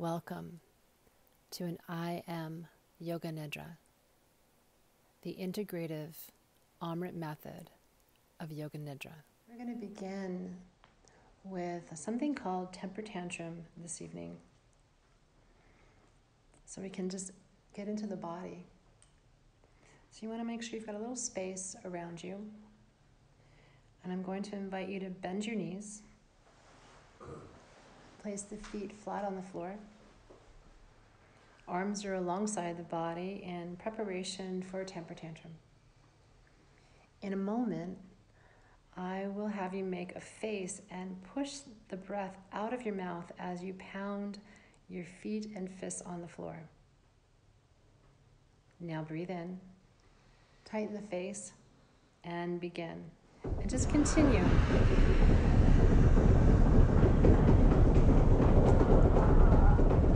Welcome to an I Am Yoga Nidra, the integrative Amrit method of Yoga Nidra. We're going to begin with something called temper tantrum this evening. So we can just get into the body. So you want to make sure you've got a little space around you. And I'm going to invite you to bend your knees. Place the feet flat on the floor. Arms are alongside the body in preparation for a temper tantrum. In a moment, I will have you make a face and push the breath out of your mouth as you pound your feet and fists on the floor. Now breathe in, tighten the face, and begin. And just continue.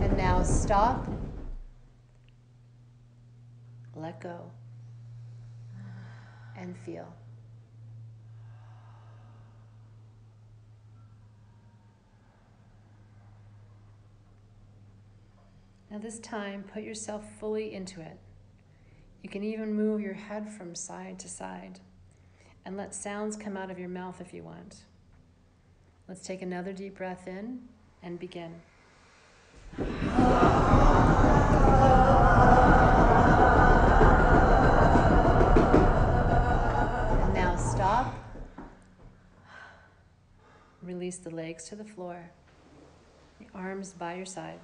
And now stop, let go, and feel. Now, this time, put yourself fully into it. You can even move your head from side to side and let sounds come out of your mouth if you want. Let's take another deep breath in and begin. And now stop. Release the legs to the floor, the arms by your side.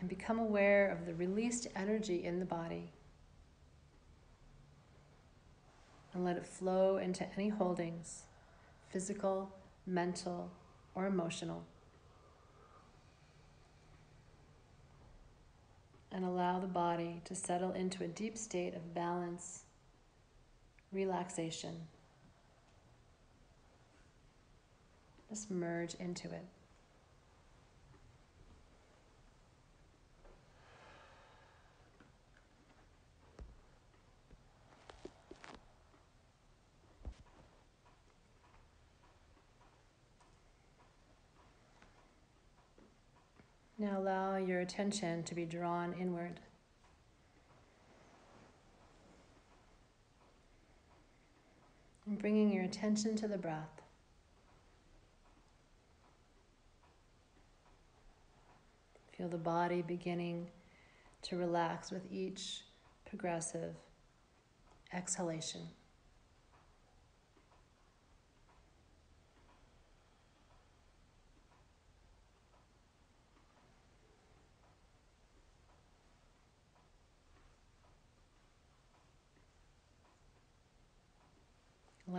and become aware of the released energy in the body. And let it flow into any holdings, physical, mental, or emotional. And allow the body to settle into a deep state of balance, relaxation. Just merge into it. Now allow your attention to be drawn inward. And bringing your attention to the breath. Feel the body beginning to relax with each progressive exhalation.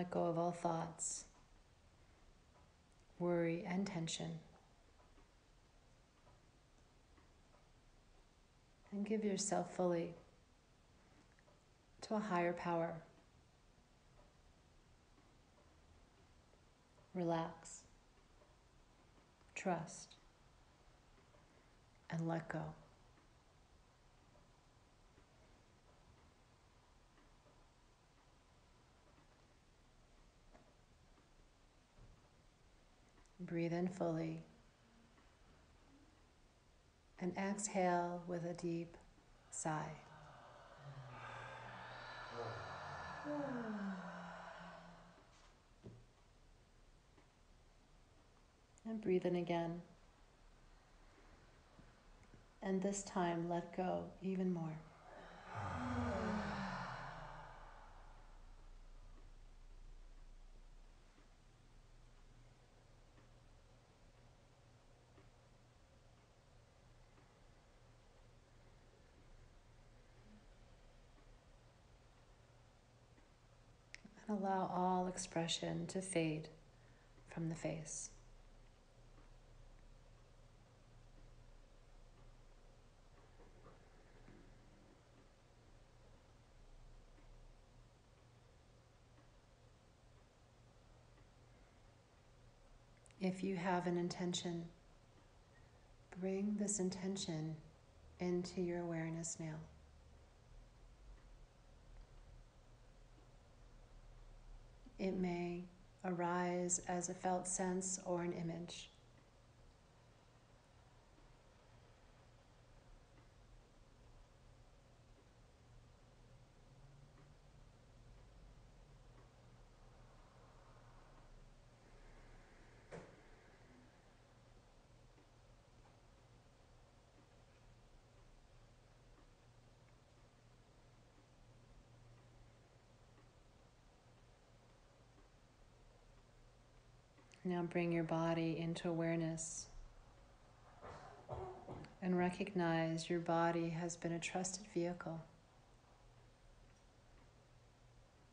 Let go of all thoughts, worry, and tension. And give yourself fully to a higher power. Relax, trust, and let go. Breathe in fully. And exhale with a deep sigh. And breathe in again. And this time, let go even more. Allow all expression to fade from the face. If you have an intention, bring this intention into your awareness now. It may arise as a felt sense or an image. Now bring your body into awareness and recognize your body has been a trusted vehicle,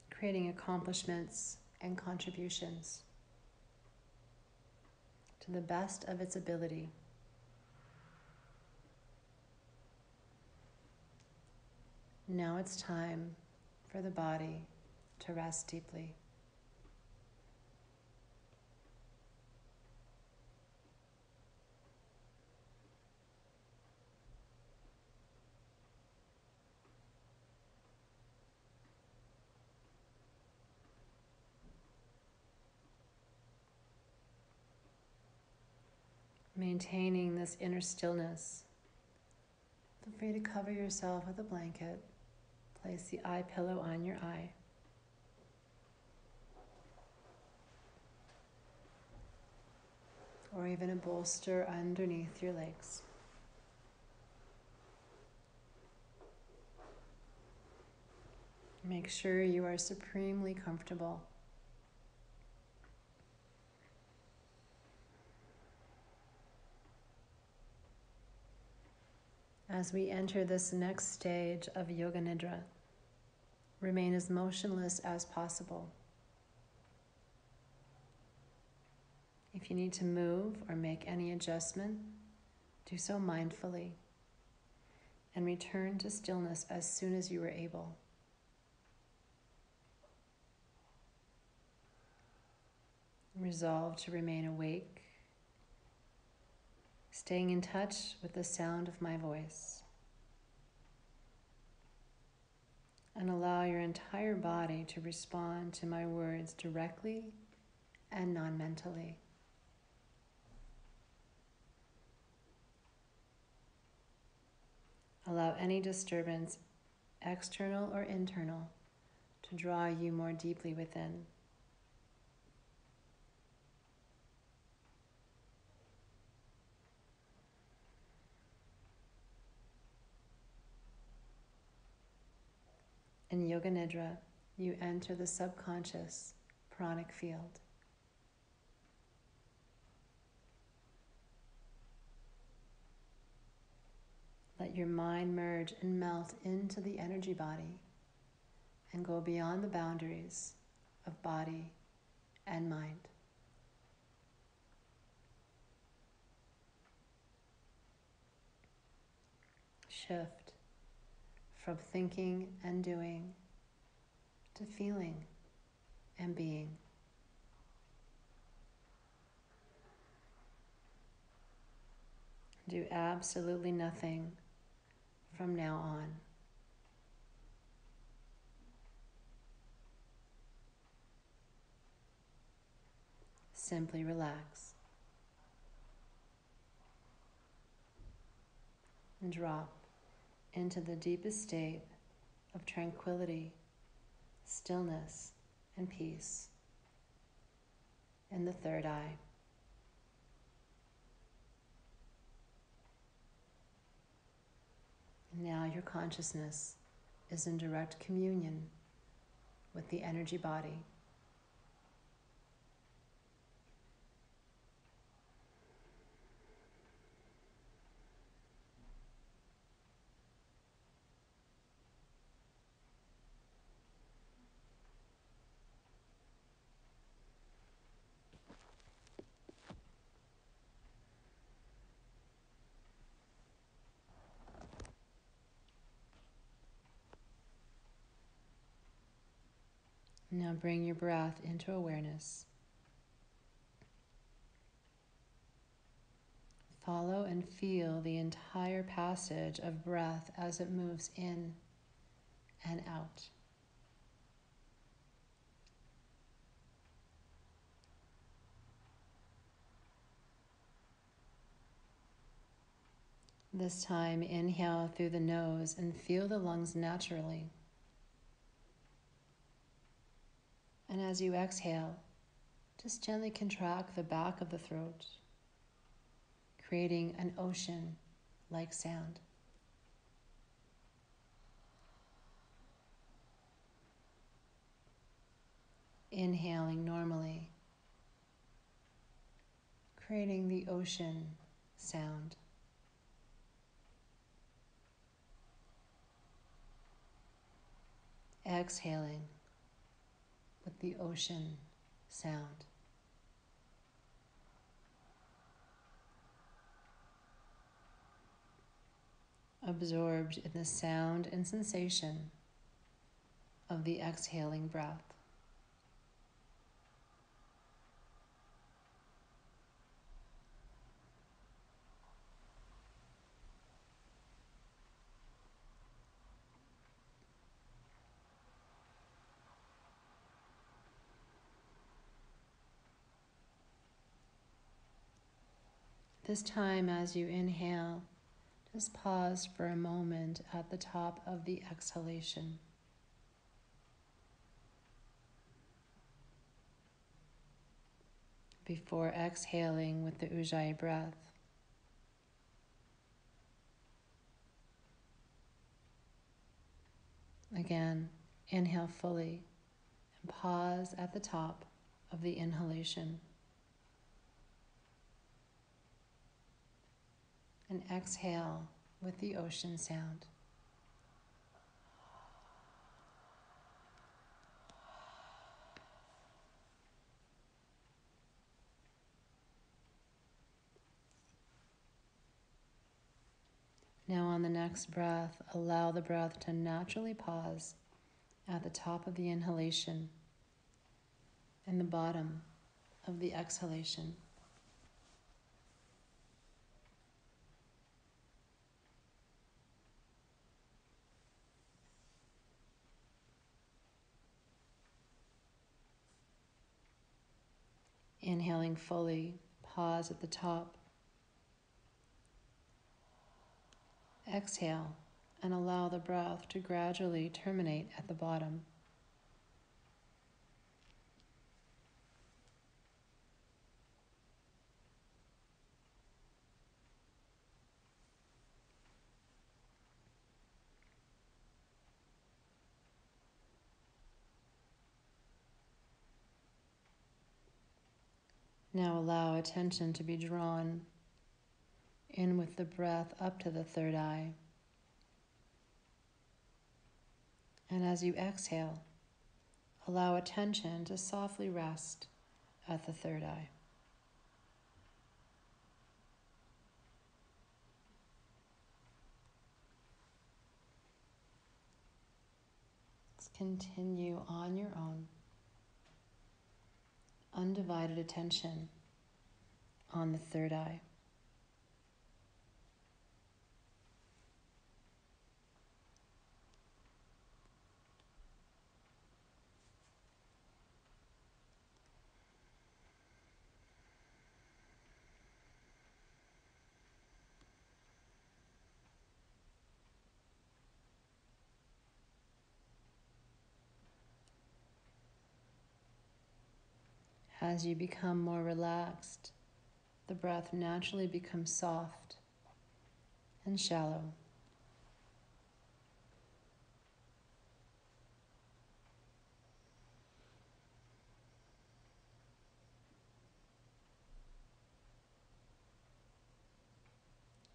creating accomplishments and contributions to the best of its ability. Now it's time for the body to rest deeply. Maintaining this inner stillness. Feel free to cover yourself with a blanket. Place the eye pillow on your eye. Or even a bolster underneath your legs. Make sure you are supremely comfortable. As we enter this next stage of Yoga Nidra, remain as motionless as possible. If you need to move or make any adjustment, do so mindfully and return to stillness as soon as you are able. Resolve to remain awake staying in touch with the sound of my voice. And allow your entire body to respond to my words directly and non mentally. Allow any disturbance, external or internal, to draw you more deeply within. In Yoga Nidra, you enter the subconscious pranic field. Let your mind merge and melt into the energy body and go beyond the boundaries of body and mind. Shift from thinking and doing to feeling and being. Do absolutely nothing from now on. Simply relax. And drop into the deepest state of tranquility, stillness, and peace in the third eye. now your consciousness is in direct communion with the energy body. Now bring your breath into awareness. Follow and feel the entire passage of breath as it moves in and out. This time, inhale through the nose and feel the lungs naturally. And as you exhale, just gently contract the back of the throat, creating an ocean like sound. Inhaling normally creating the ocean sound. Exhaling with the ocean sound. Absorbed in the sound and sensation of the exhaling breath. This time, as you inhale, just pause for a moment at the top of the exhalation. Before exhaling with the Ujjayi breath. Again, inhale fully and pause at the top of the inhalation. And exhale with the ocean sound. Now, on the next breath, allow the breath to naturally pause at the top of the inhalation and the bottom of the exhalation. Inhaling fully, pause at the top. Exhale and allow the breath to gradually terminate at the bottom. Now allow attention to be drawn in with the breath up to the third eye. And as you exhale, allow attention to softly rest at the third eye. Let's continue on your own undivided attention on the third eye. As you become more relaxed, the breath naturally becomes soft and shallow.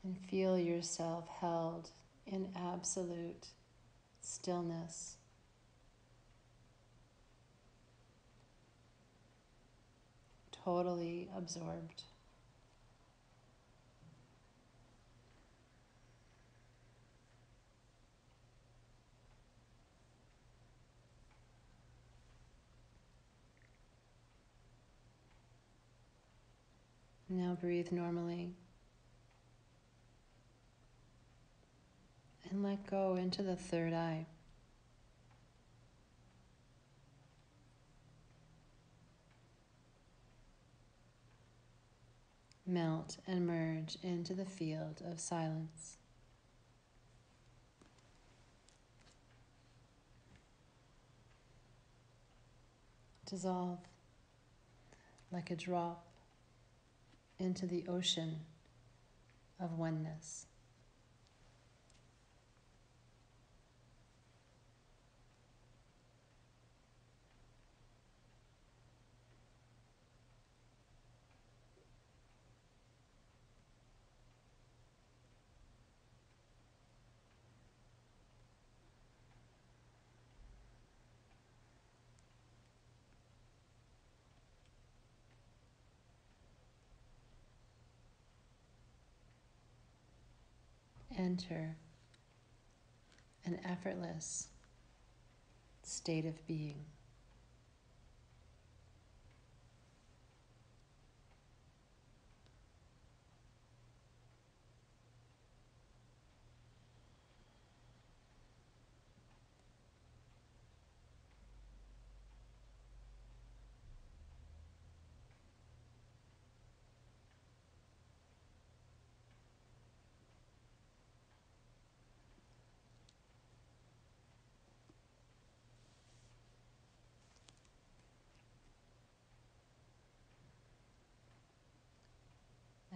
And feel yourself held in absolute stillness. Totally absorbed. Now breathe normally. And let go into the third eye. Melt and merge into the field of silence. Dissolve like a drop into the ocean of oneness. Enter an effortless state of being.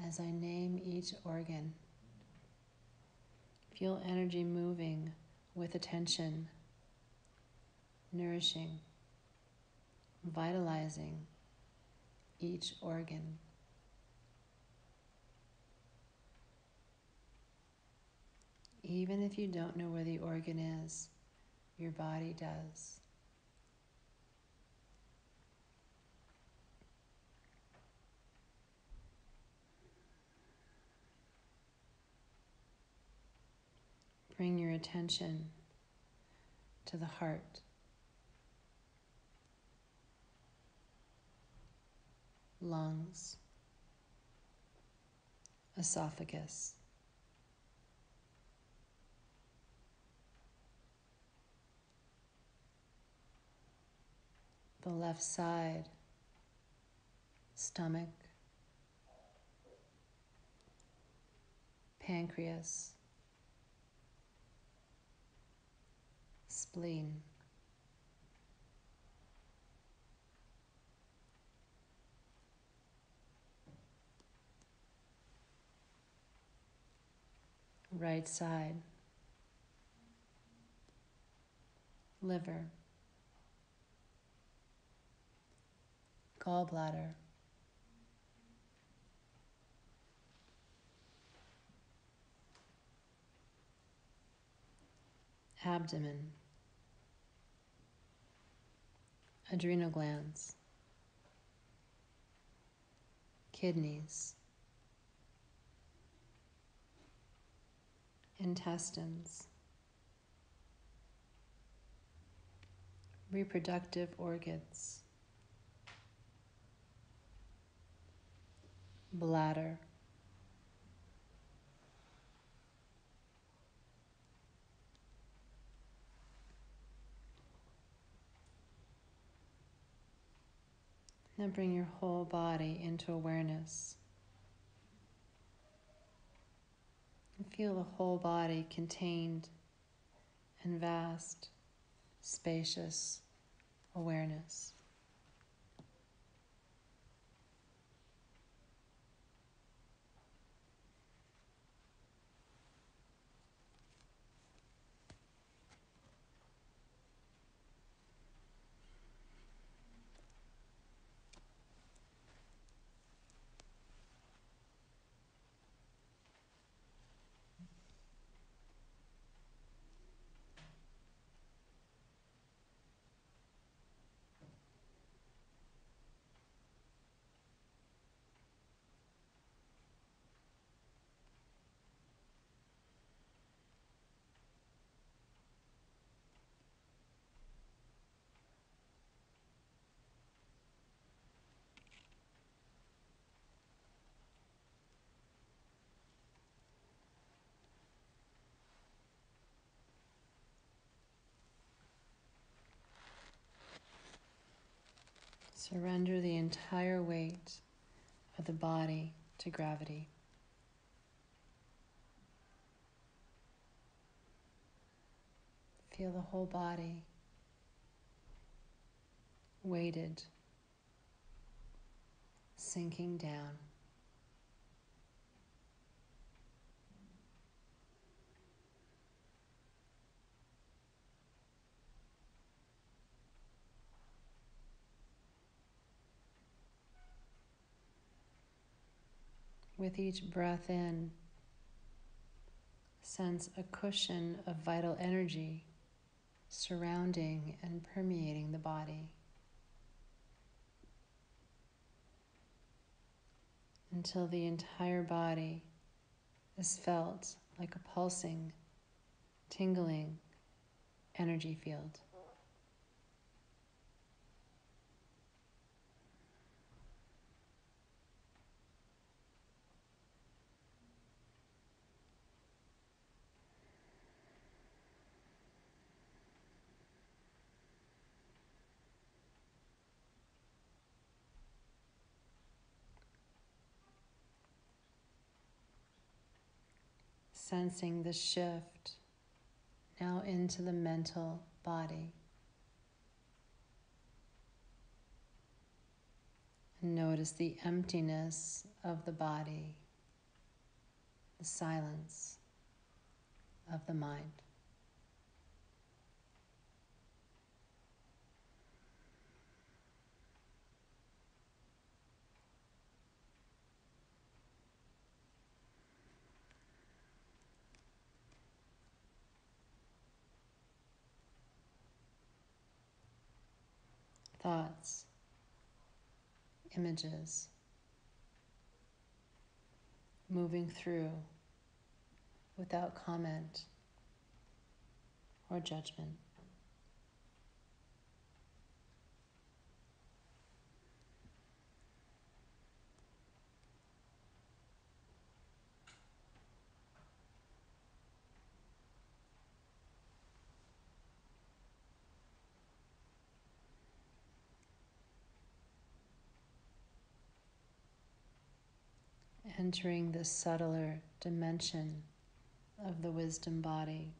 As I name each organ, feel energy moving with attention, nourishing, vitalizing each organ. Even if you don't know where the organ is, your body does. Bring your attention to the heart. Lungs, esophagus, the left side, stomach, pancreas. Spleen. Right side, liver, gallbladder. abdomen. Adrenal glands, kidneys, intestines, reproductive organs, bladder. Now bring your whole body into awareness. And feel the whole body contained in vast, spacious awareness. Surrender the entire weight of the body to gravity. Feel the whole body weighted, sinking down. With each breath in, sense a cushion of vital energy surrounding and permeating the body. Until the entire body is felt like a pulsing, tingling energy field. Sensing the shift now into the mental body. And notice the emptiness of the body, the silence of the mind. Thoughts, images, moving through without comment or judgment. Entering the subtler dimension of the wisdom body.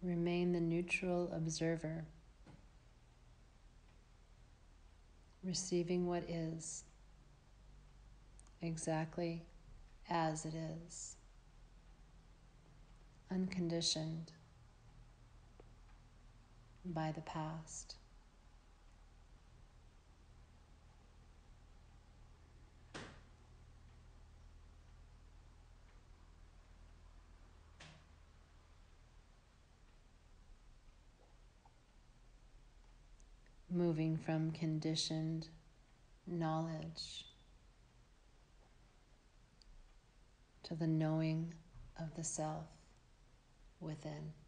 Remain the neutral observer, receiving what is exactly as it is, unconditioned by the past. Moving from conditioned knowledge to the knowing of the self within.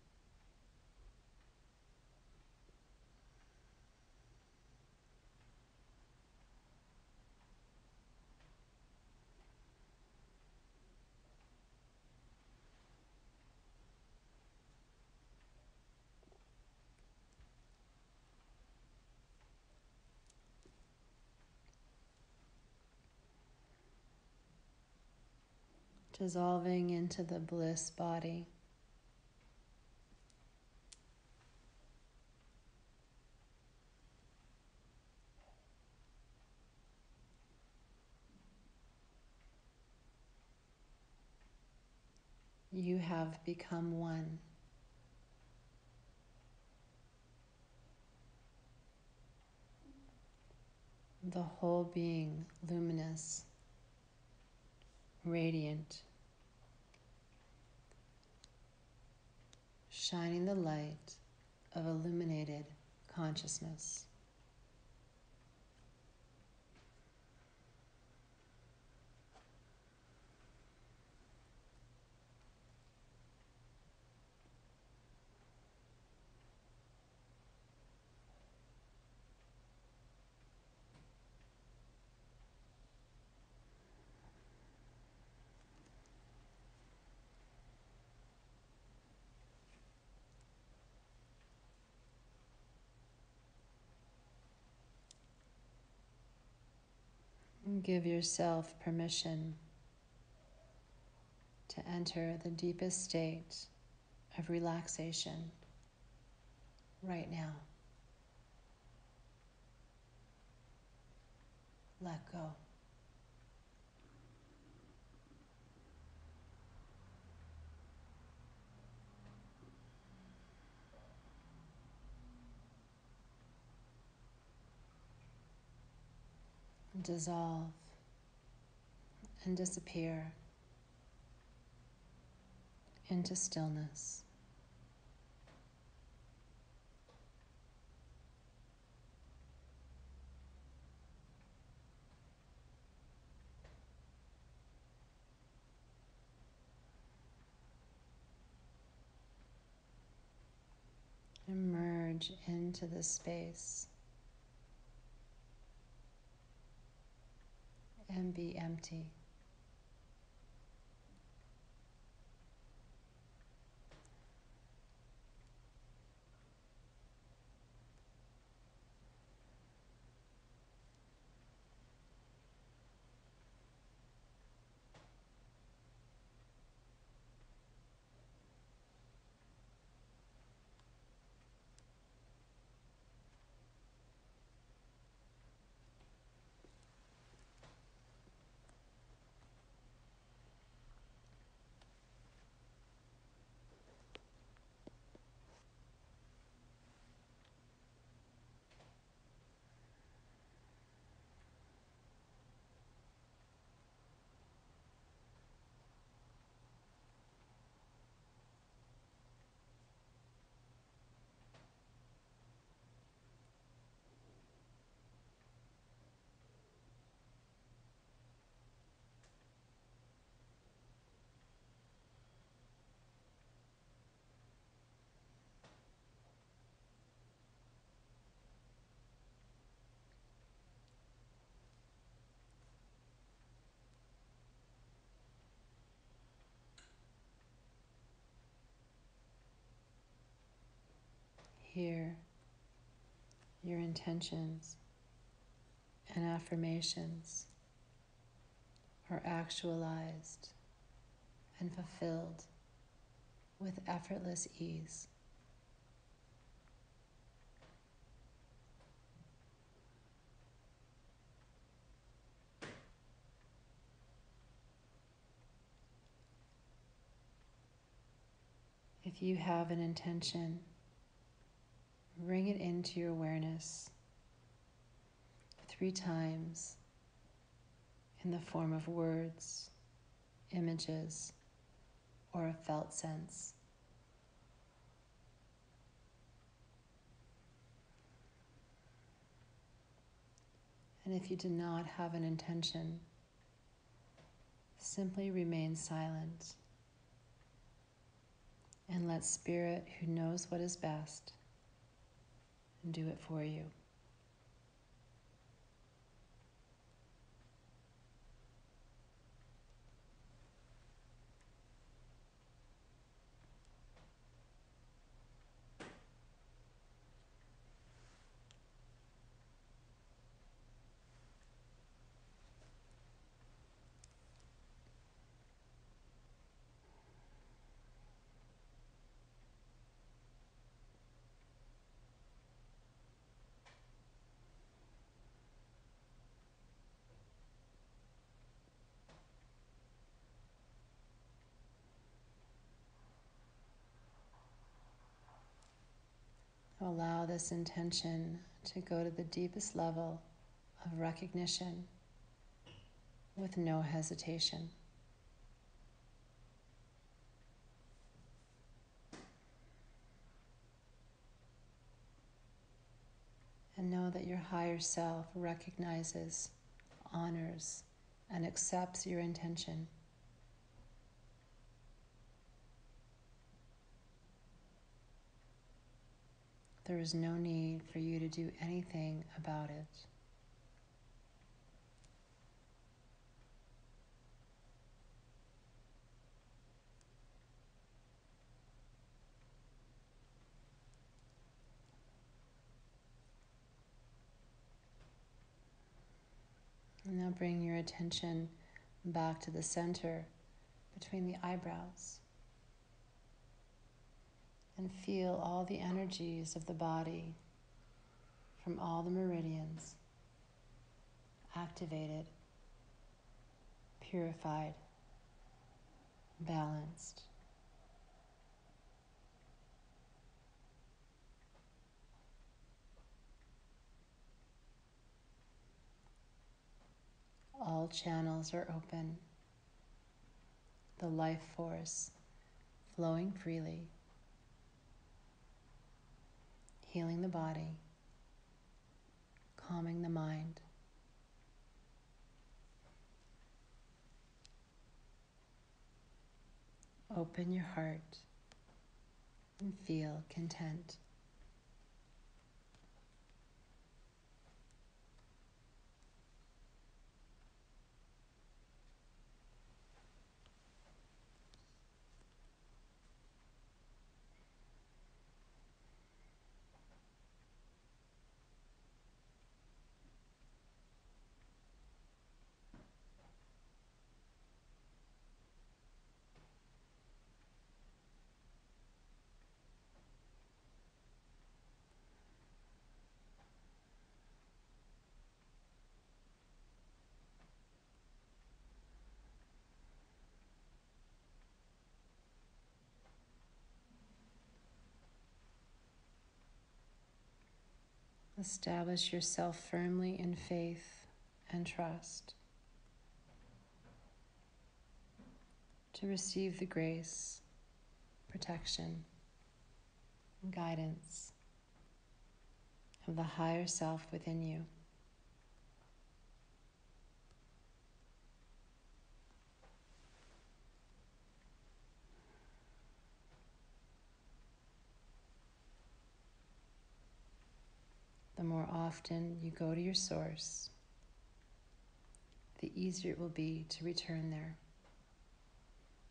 Dissolving into the bliss body. You have become one. The whole being luminous, radiant. shining the light of illuminated consciousness. Give yourself permission to enter the deepest state of relaxation right now. Let go. dissolve, and disappear into stillness. Emerge into the space. And be empty. Here, your intentions and affirmations are actualized and fulfilled with effortless ease. If you have an intention, bring it into your awareness three times in the form of words, images, or a felt sense. And if you do not have an intention, simply remain silent and let Spirit, who knows what is best, do it for you. Allow this intention to go to the deepest level of recognition with no hesitation. And know that your higher self recognizes, honors, and accepts your intention. There is no need for you to do anything about it. And now bring your attention back to the center between the eyebrows and feel all the energies of the body from all the meridians activated, purified, balanced. All channels are open, the life force flowing freely healing the body, calming the mind. Open your heart and feel content. Establish yourself firmly in faith and trust to receive the grace, protection, and guidance of the higher self within you. The more often you go to your source, the easier it will be to return there,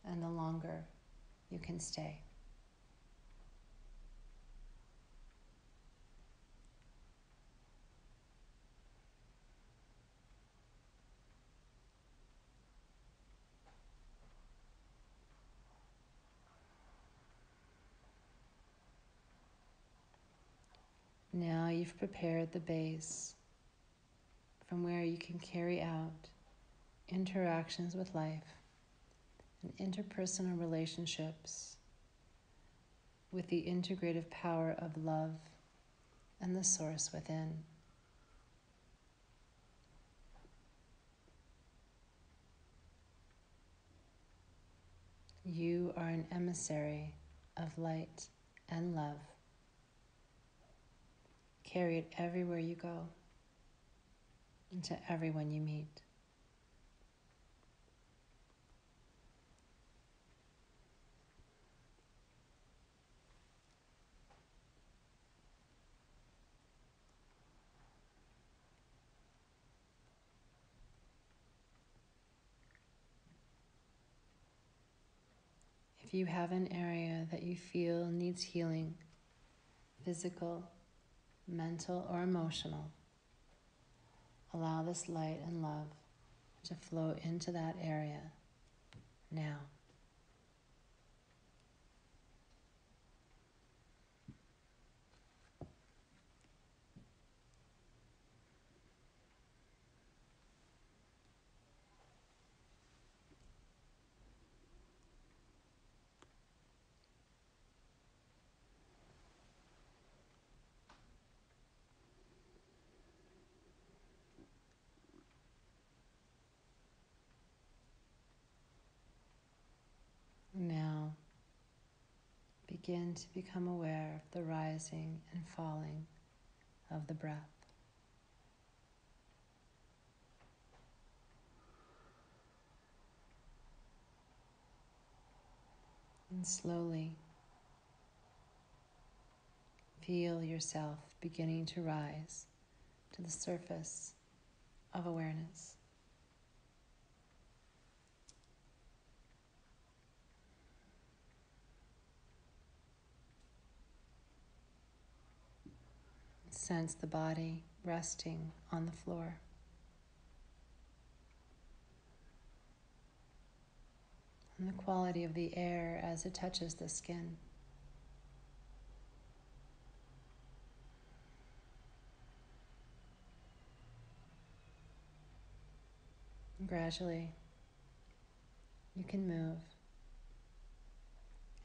and the longer you can stay. Now you've prepared the base from where you can carry out interactions with life and interpersonal relationships with the integrative power of love and the source within. You are an emissary of light and love. Carry it everywhere you go and to everyone you meet. If you have an area that you feel needs healing, physical, mental, or emotional, allow this light and love to flow into that area now. Begin to become aware of the rising and falling of the breath. And slowly feel yourself beginning to rise to the surface of awareness. Sense the body resting on the floor. And the quality of the air as it touches the skin. And gradually, you can move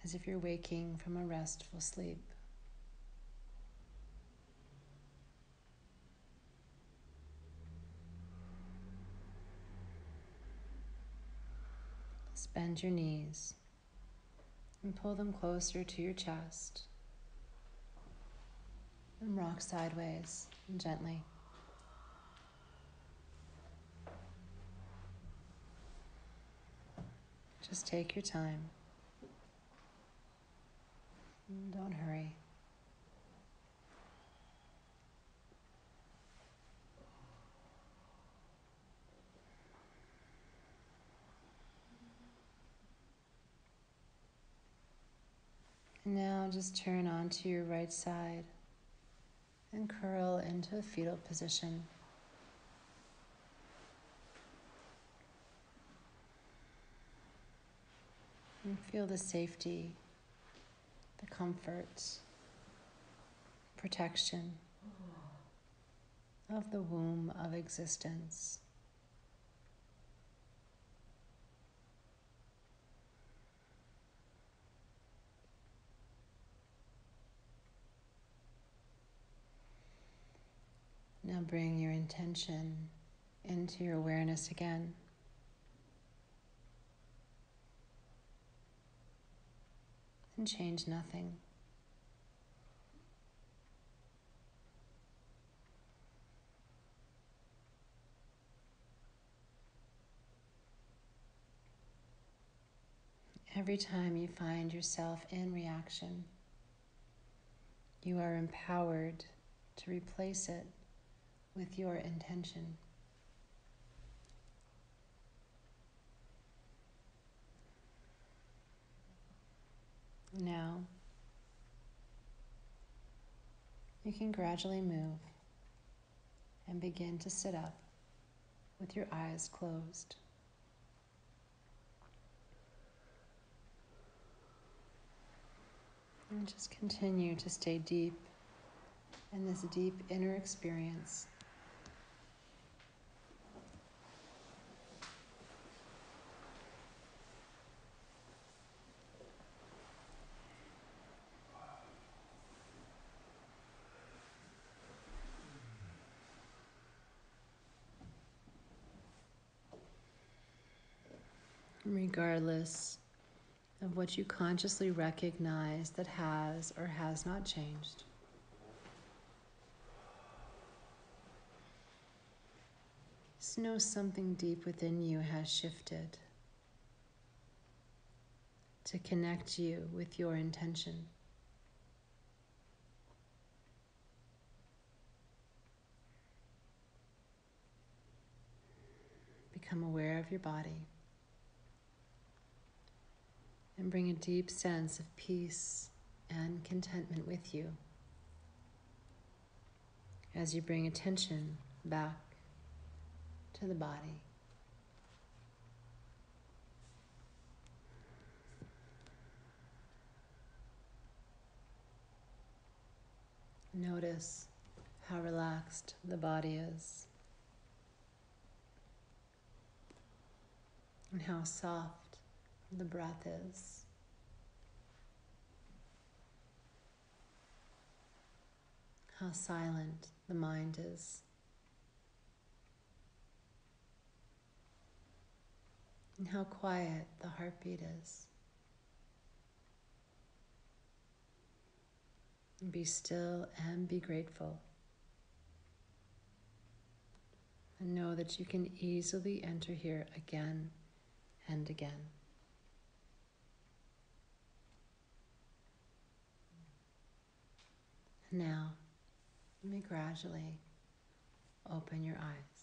as if you're waking from a restful sleep. Bend your knees and pull them closer to your chest. And rock sideways and gently. Just take your time. Don't hurry. Now just turn onto your right side and curl into a fetal position. And feel the safety, the comfort, protection of the womb of existence. Now bring your intention into your awareness again. And change nothing. Every time you find yourself in reaction, you are empowered to replace it with your intention. Now, you can gradually move and begin to sit up with your eyes closed. And just continue to stay deep in this deep inner experience. Regardless of what you consciously recognize that has or has not changed. Just know something deep within you has shifted to connect you with your intention. Become aware of your body and bring a deep sense of peace and contentment with you as you bring attention back to the body. Notice how relaxed the body is and how soft the breath is. How silent the mind is. And how quiet the heartbeat is. Be still and be grateful. And know that you can easily enter here again and again. Now, let me gradually open your eyes.